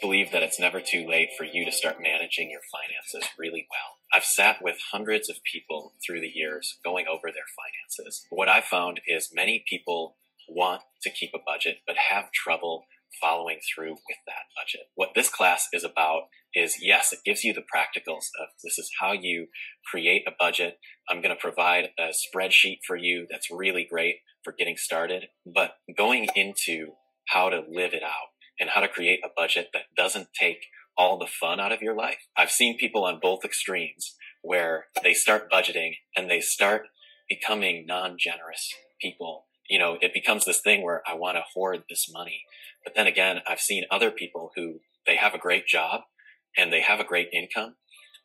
believe that it's never too late for you to start managing your finances really well. I've sat with hundreds of people through the years going over their finances. What I found is many people want to keep a budget, but have trouble following through with that budget. What this class is about is yes, it gives you the practicals of this is how you create a budget. I'm going to provide a spreadsheet for you that's really great for getting started, but going into how to live it out and how to create a budget that doesn't take all the fun out of your life. I've seen people on both extremes where they start budgeting and they start becoming non-generous people. You know, it becomes this thing where I want to hoard this money. But then again, I've seen other people who they have a great job and they have a great income,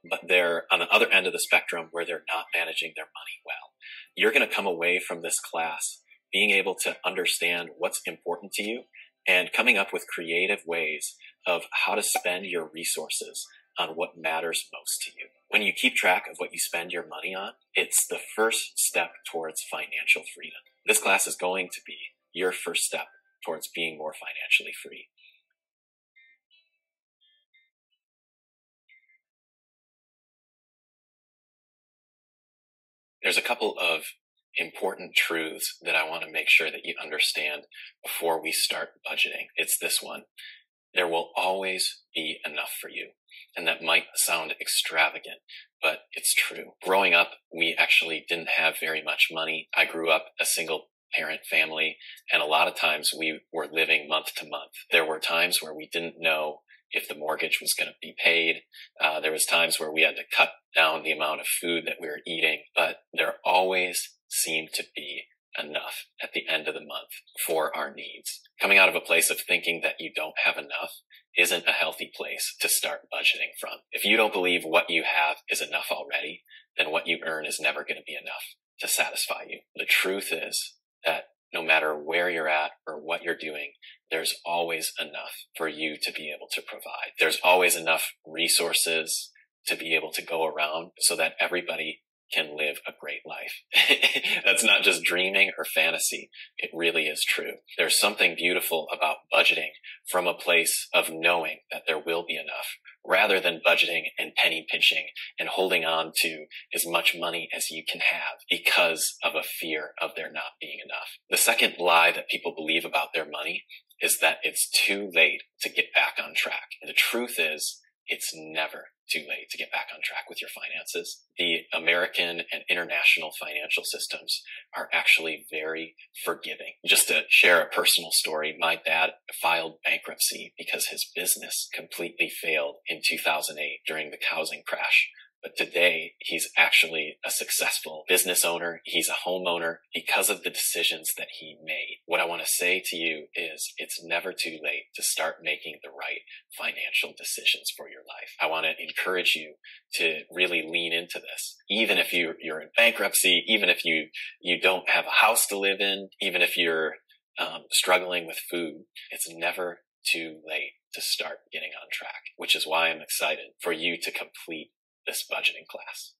but they're on the other end of the spectrum where they're not managing their money well. You're going to come away from this class being able to understand what's important to you and coming up with creative ways of how to spend your resources on what matters most to you. When you keep track of what you spend your money on, it's the first step towards financial freedom. This class is going to be your first step towards being more financially free. There's a couple of important truths that I want to make sure that you understand before we start budgeting. It's this one. There will always be enough for you. And that might sound extravagant, but it's true. Growing up, we actually didn't have very much money. I grew up a single parent family, and a lot of times we were living month to month. There were times where we didn't know if the mortgage was going to be paid. Uh, there was times where we had to cut down the amount of food that we were eating, but there always seemed to be enough at the end of the month for our needs. Coming out of a place of thinking that you don't have enough isn't a healthy place to start budgeting from. If you don't believe what you have is enough already, then what you earn is never going to be enough to satisfy you. The truth is that no matter where you're at or what you're doing, there's always enough for you to be able to provide. There's always enough resources to be able to go around so that everybody can live a great life. That's not just dreaming or fantasy. It really is true. There's something beautiful about budgeting from a place of knowing that there will be enough rather than budgeting and penny pinching and holding on to as much money as you can have because of a fear of there not being enough. The second lie that people believe about their money is that it's too late to get back on track. And the truth is it's never too late to get back on track with your finances. The American and international financial systems are actually very forgiving. Just to share a personal story, my dad filed bankruptcy because his business completely failed in 2008 during the housing crash. But today he's actually a successful business owner. He's a homeowner because of the decisions that he made. What I want to say to you is it's never too late to start making the right financial decisions for your life. I want to encourage you to really lean into this. Even if you, you're in bankruptcy, even if you, you don't have a house to live in, even if you're um, struggling with food, it's never too late to start getting on track, which is why I'm excited for you to complete this budgeting class.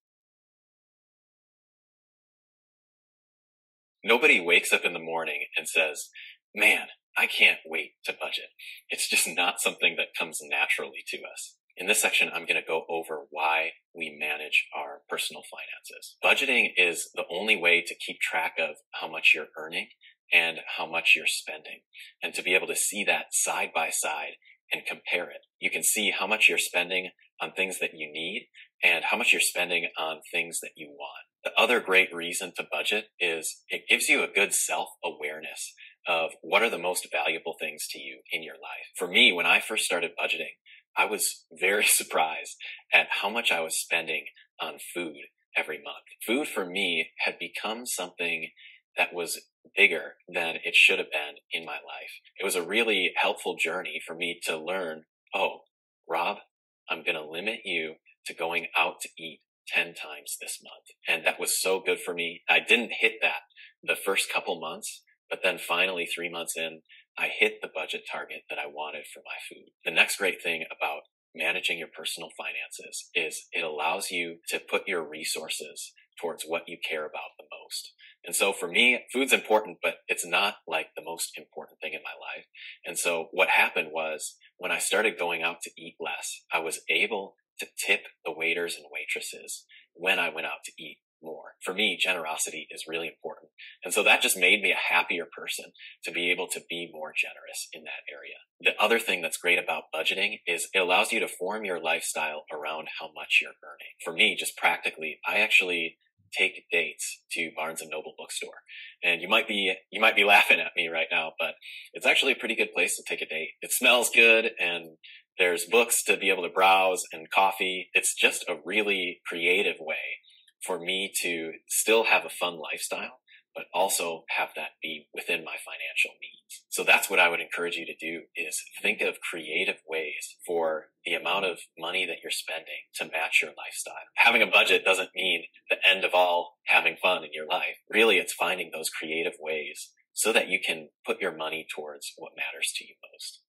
Nobody wakes up in the morning and says, man, I can't wait to budget. It's just not something that comes naturally to us. In this section, I'm going to go over why we manage our personal finances. Budgeting is the only way to keep track of how much you're earning and how much you're spending and to be able to see that side by side and compare it. You can see how much you're spending on things that you need and how much you're spending on things that you want. The other great reason to budget is it gives you a good self awareness of what are the most valuable things to you in your life. For me, when I first started budgeting, I was very surprised at how much I was spending on food every month. Food for me had become something that was bigger than it should have been in my life. It was a really helpful journey for me to learn, oh, Rob, I'm going to limit you to going out to eat 10 times this month. And that was so good for me. I didn't hit that the first couple months, but then finally three months in, I hit the budget target that I wanted for my food. The next great thing about managing your personal finances is it allows you to put your resources towards what you care about the most. And so for me, food's important, but it's not like the most important thing in my life. And so what happened was when I started going out to eat less, I was able to tip the waiters and waitresses when I went out to eat more. For me, generosity is really important. And so that just made me a happier person to be able to be more generous in that area. The other thing that's great about budgeting is it allows you to form your lifestyle around how much you're earning. For me, just practically, I actually take dates to Barnes and Noble bookstore. And you might be, you might be laughing at me right now, but it's actually a pretty good place to take a date. It smells good and there's books to be able to browse and coffee. It's just a really creative way for me to still have a fun lifestyle, but also have that be within my financial means. So that's what I would encourage you to do is think of creative ways for the amount of money that you're spending to match your lifestyle. Having a budget doesn't mean the end of all having fun in your life. Really, it's finding those creative ways so that you can put your money towards what matters to you most.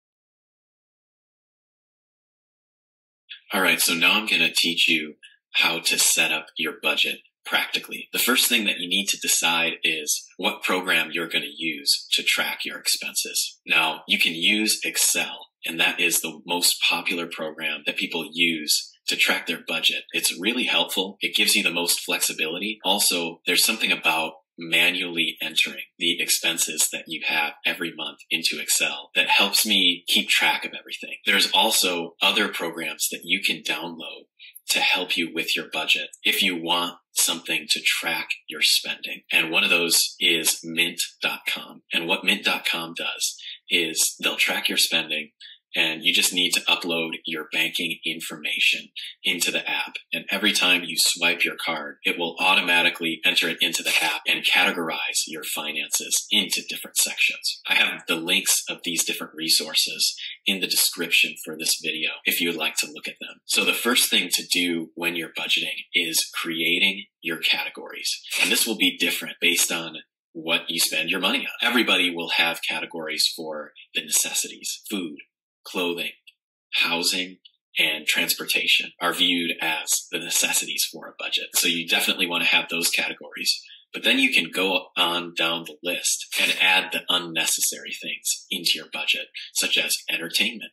All right. So now I'm going to teach you how to set up your budget practically. The first thing that you need to decide is what program you're going to use to track your expenses. Now, you can use Excel, and that is the most popular program that people use to track their budget. It's really helpful. It gives you the most flexibility. Also, there's something about manually entering the expenses that you have every month into Excel that helps me keep track of everything. There's also other programs that you can download to help you with your budget if you want something to track your spending. And one of those is mint.com. And what mint.com does is they'll track your spending and you just need to upload your banking information into the app. And every time you swipe your card, it will automatically enter it into the app and categorize your finances into different sections. I have the links of these different resources in the description for this video if you would like to look at them. So the first thing to do when you're budgeting is creating your categories. And this will be different based on what you spend your money on. Everybody will have categories for the necessities, food, clothing, housing, and transportation are viewed as the necessities for a budget. So you definitely want to have those categories. But then you can go on down the list and add the unnecessary things into your budget, such as entertainment,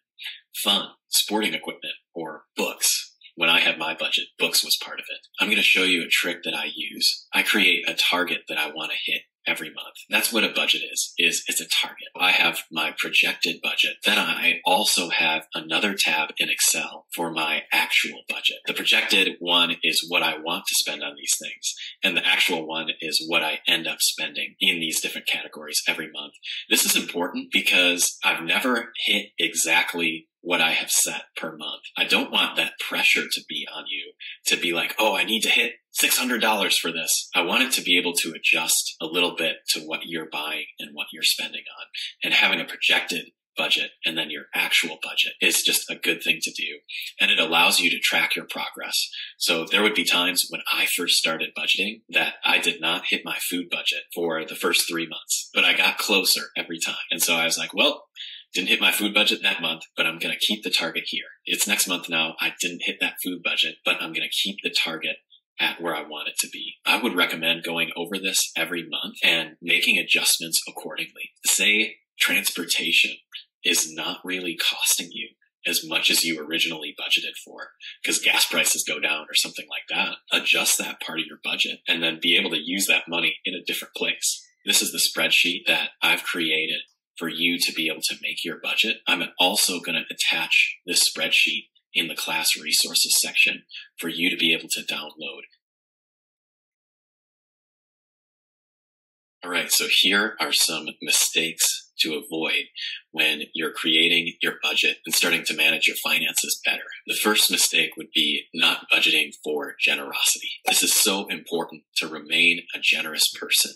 fun, sporting equipment, or books. When I had my budget, books was part of it. I'm going to show you a trick that I use. I create a target that I want to hit every month. That's what a budget is, is it's a target. I have my projected budget. Then I also have another tab in Excel for my actual budget. The projected one is what I want to spend on these things. And the actual one is what I end up spending in these different categories every month. This is important because I've never hit exactly what I have set per month. I don't want that pressure to be on you to be like, oh, I need to hit $600 for this. I want it to be able to adjust a little bit to what you're buying and what you're spending on. And having a projected budget and then your actual budget is just a good thing to do. And it allows you to track your progress. So there would be times when I first started budgeting that I did not hit my food budget for the first three months, but I got closer every time. And so I was like, well, didn't hit my food budget that month, but I'm going to keep the target here. It's next month now. I didn't hit that food budget, but I'm going to keep the target at where I want it to be. I would recommend going over this every month and making adjustments accordingly. Say transportation is not really costing you as much as you originally budgeted for because gas prices go down or something like that. Adjust that part of your budget and then be able to use that money in a different place. This is the spreadsheet that I've created for you to be able to make your budget. I'm also going to attach this spreadsheet in the class resources section for you to be able to download. All right, so here are some mistakes to avoid when you're creating your budget and starting to manage your finances better. The first mistake would be not budgeting for generosity. This is so important to remain a generous person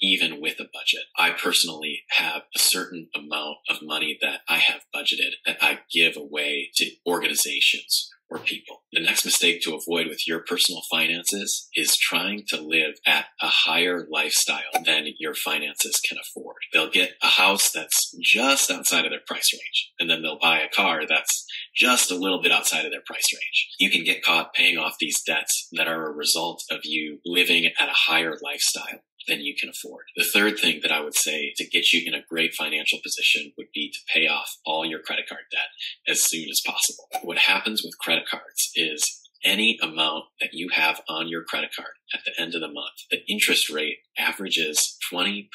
even with a budget. I personally have a certain amount of money that I have budgeted that I give away to organizations or people. The next mistake to avoid with your personal finances is trying to live at a higher lifestyle than your finances can afford. They'll get a house that's just outside of their price range, and then they'll buy a car that's just a little bit outside of their price range. You can get caught paying off these debts that are a result of you living at a higher lifestyle than you can afford. The third thing that I would say to get you in a great financial position would be to pay off all your credit card debt. as soon as possible. What happens with credit cards is any amount that you have on your credit card at the end of the month, the interest rate averages 20%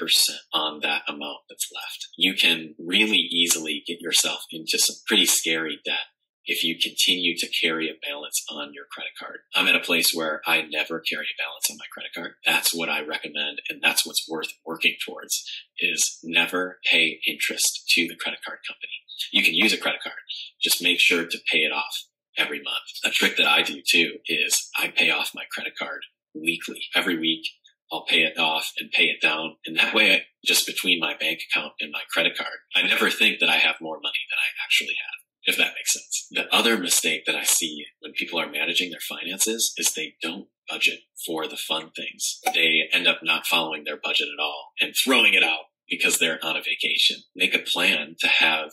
on that amount that's left. You can really easily get yourself into some pretty scary debt if you continue to carry a balance on your credit card. I'm at a place where I never carry a balance on my credit card. That's what I recommend. And that's what's worth working towards is never pay interest to the credit card company. You can use a credit card. Just make sure to pay it off every month. A trick that I do too is I pay off my credit card weekly. Every week I'll pay it off and pay it down. And that way, just between my bank account and my credit card, I never think that I have more money than I actually have if that makes sense. The other mistake that I see when people are managing their finances is they don't budget for the fun things. They end up not following their budget at all and throwing it out because they're on a vacation. Make a plan to have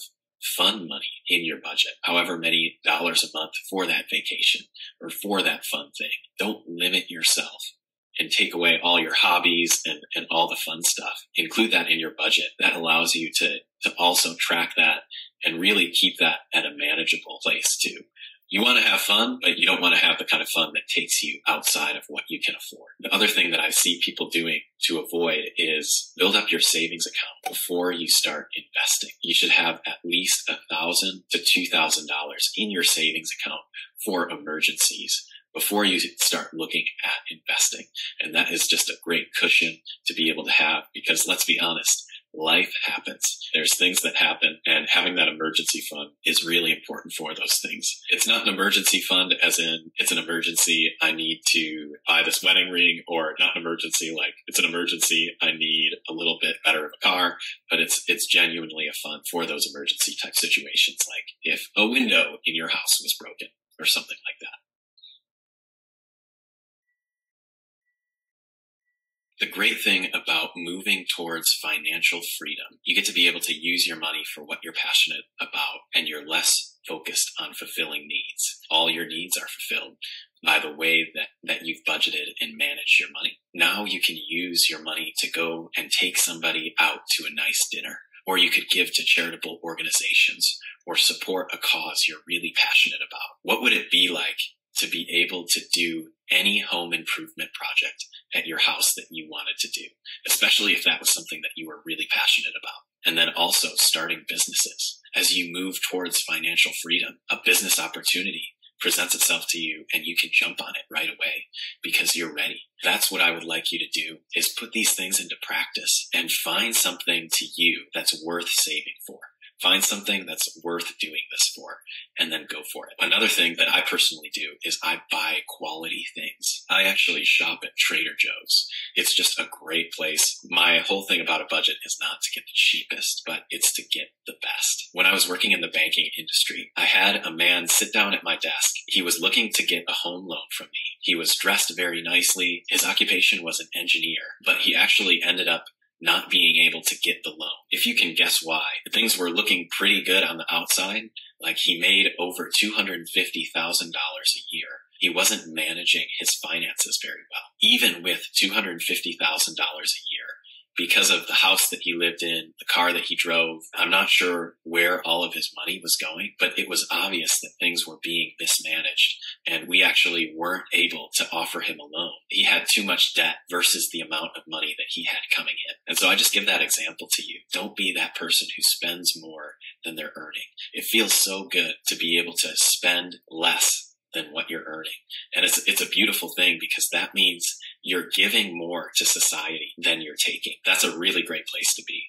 fun money in your budget, however many dollars a month for that vacation or for that fun thing. Don't limit yourself and take away all your hobbies and, and all the fun stuff. Include that in your budget. That allows you to, to also track that and really keep that at a manageable place too. You want to have fun, but you don't want to have the kind of fun that takes you outside of what you can afford. The other thing that I see people doing to avoid is build up your savings account before you start investing. You should have at least a thousand to two thousand dollars in your savings account for emergencies before you start looking at investing. And that is just a great cushion to be able to have because let's be honest, life happens. There's things that happen and having that emergency fund is really important for those things. It's not an emergency fund as in it's an emergency. I need to buy this wedding ring or not an emergency. Like it's an emergency. I need a little bit better of a car, but it's, it's genuinely a fund for those emergency type situations. Like if a window in your house was broken or something like that. The great thing about moving towards financial freedom, you get to be able to use your money for what you're passionate about and you're less focused on fulfilling needs. All your needs are fulfilled by the way that, that you've budgeted and managed your money. Now you can use your money to go and take somebody out to a nice dinner, or you could give to charitable organizations or support a cause you're really passionate about. What would it be like to be able to do any home improvement project at your house that you wanted to do, especially if that was something that you were really passionate about. And then also starting businesses. As you move towards financial freedom, a business opportunity presents itself to you and you can jump on it right away because you're ready. That's what I would like you to do is put these things into practice and find something to you that's worth saving for. Find something that's worth doing this for and then go for it. Another thing that I personally do is I buy quality things. I actually shop at Trader Joe's. It's just a great place. My whole thing about a budget is not to get the cheapest, but it's to get the best. When I was working in the banking industry, I had a man sit down at my desk. He was looking to get a home loan from me. He was dressed very nicely. His occupation was an engineer, but he actually ended up not being able to get the loan. If you can guess why, things were looking pretty good on the outside. Like he made over $250,000 a year. He wasn't managing his finances very well. Even with $250,000 a year, because of the house that he lived in, the car that he drove. I'm not sure where all of his money was going, but it was obvious that things were being mismanaged and we actually weren't able to offer him a loan. He had too much debt versus the amount of money that he had coming in. And so I just give that example to you. Don't be that person who spends more than they're earning. It feels so good to be able to spend less than what you're earning. And it's, it's a beautiful thing because that means you're giving more to society than you're taking. That's a really great place to be.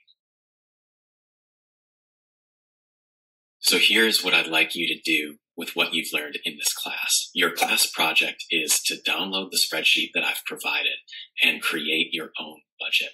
So here's what I'd like you to do with what you've learned in this class. Your class project is to download the spreadsheet that I've provided and create your own budget.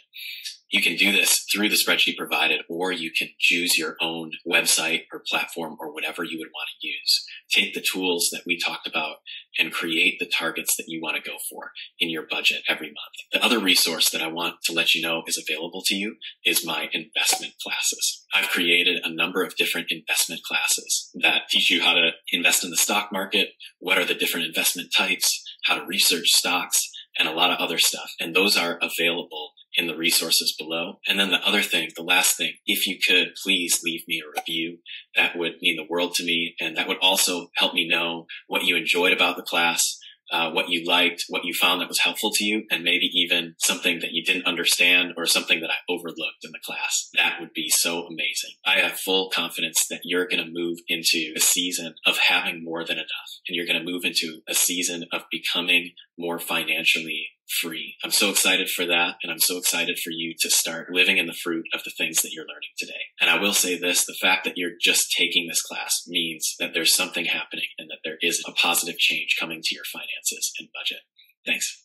You can do this through the spreadsheet provided, or you can choose your own website or platform or whatever you would want to use. Take the tools that we talked about and create the targets that you want to go for in your budget every month. The other resource that I want to let you know is available to you is my investment classes. I've created a number of different investment classes that teach you how to invest in the stock market, what are the different investment types, how to research stocks, and a lot of other stuff. And those are available in the resources below. And then the other thing, the last thing, if you could please leave me a review, that would mean the world to me. And that would also help me know what you enjoyed about the class, uh, what you liked, what you found that was helpful to you, and maybe even something that you didn't understand or something that I overlooked in the class. That would be so amazing. I have full confidence that you're going to move into a season of having more than enough, and you're going to move into a season of becoming more financially free. I'm so excited for that. And I'm so excited for you to start living in the fruit of the things that you're learning today. And I will say this, the fact that you're just taking this class means that there's something happening and that there is a positive change coming to your finances and budget. Thanks.